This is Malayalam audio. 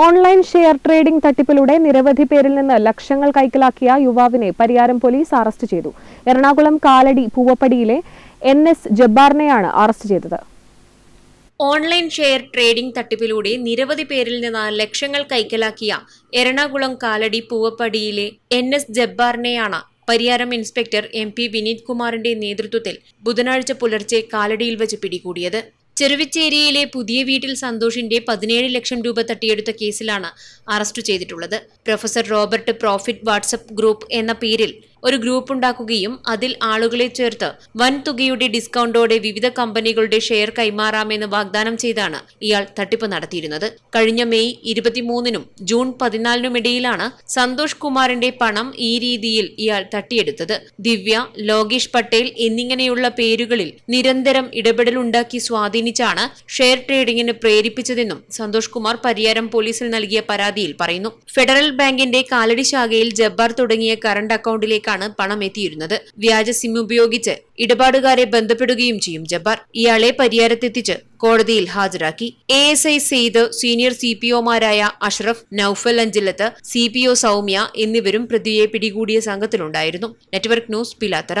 ഓൺലൈൻ ഷെയർ ട്രേഡിംഗ് തട്ടിപ്പിലൂടെ നിരവധി പേരിൽ നിന്ന് ലക്ഷങ്ങൾ കൈക്കലാക്കിയ യുവാവിനെ പരിയാരം പോലീസ് അറസ്റ്റ് ചെയ്തു. എറണാകുളം കാലടി പൂവപ്പടിയിലെ എൻ എസ് ജബ്ബാറിനെയാണ് അറസ്റ്റ് ചെയ്തത്. ഓൺലൈൻ ഷെയർ ട്രേഡിംഗ് തട്ടിപ്പിലൂടെ നിരവധി പേരിൽ നിന്ന് ലക്ഷങ്ങൾ കൈക്കലാക്കിയ എറണാകുളം കാലടി പൂവപ്പടിയിലെ N S ജബ്ബാറിനെയാണ് Pariyaram inspector M P Vineeth കുമാറിന്റെ നേതൃത്വത്തിൽ ബുധനാഴ്ച പുലർച്ചെ കാലടിയിൽ വെച്ച് പിടികൂടിയത്. ചെറുവിച്ചേരിയിലെ പുതിയ വീട്ടിൽ സന്തോഷിന്റെ പതിനേഴ് ലക്ഷം രൂപ തട്ടിയെടുത്ത കേസിലാണ് അറസ്റ്റ് ചെയ്തിട്ടുള്ളത്. Professor Robert profit WhatsApp group എന്ന പേരിൽ ഒരു ഗ്രൂപ്പ് ഉണ്ടാക്കുകയും അതിൽ ആളുകളെ ചേർത്ത് വൻ തുകയുടെ ഡിസ്കൗണ്ടോടെ വിവിധ കമ്പനികളുടെ ഷെയർ കൈമാറാമെന്ന് വാഗ്ദാനം ചെയ്താണ് ഇയാൾ തട്ടിപ്പ് നടത്തിയിരുന്നത്. കഴിഞ്ഞ മെയ് ഇരുപത്തിമൂന്നിനും ജൂൺ പതിനാലിനുമിടയിലാണ് സന്തോഷ് കുമാറിന്റെ പണം ഈ രീതിയിൽ ഇയാൾ തട്ടിയെടുത്തത്. ദിവ്യ ലോകേഷ് പട്ടേൽ എന്നിങ്ങനെയുള്ള പേരുകളിൽ നിരന്തരം ഇടപെടലുണ്ടാക്കി സ്വാധീനിച്ചാണ് ഷെയർ ട്രേഡിംഗിന് പ്രേരിപ്പിച്ചതെന്നും സന്തോഷ് കുമാർ പരിയാരം പോലീസിൽ നൽകിയ പരാതിയിൽ പറയുന്നു. ഫെഡറൽ ബാങ്കിന്റെ കാലടി ശാഖയിൽ ജബ്ബാർ തുടങ്ങിയ കറണ്ട് അക്കൗണ്ടിലേക്കാണ് പണം എത്തിയിരുന്നത് വ്യാജ സിം ഉപയോഗിച്ച് ഇടപാടുകാരെ ബന്ധപ്പെടുകയും ചെയ്യും ജബ്ബാർ. ഇയാളെ പരിയാരത്തെത്തിച്ച് കോടതിയിൽ ഹാജരാക്കി. A S I Saeed senior C P ഒമാരായ Ashraf Naufal Anchilath C P O Soumya എന്നിവരും പ്രതിയെ പിടികൂടിയ സംഘത്തിലുണ്ടായിരുന്നു. Network news Pilathara.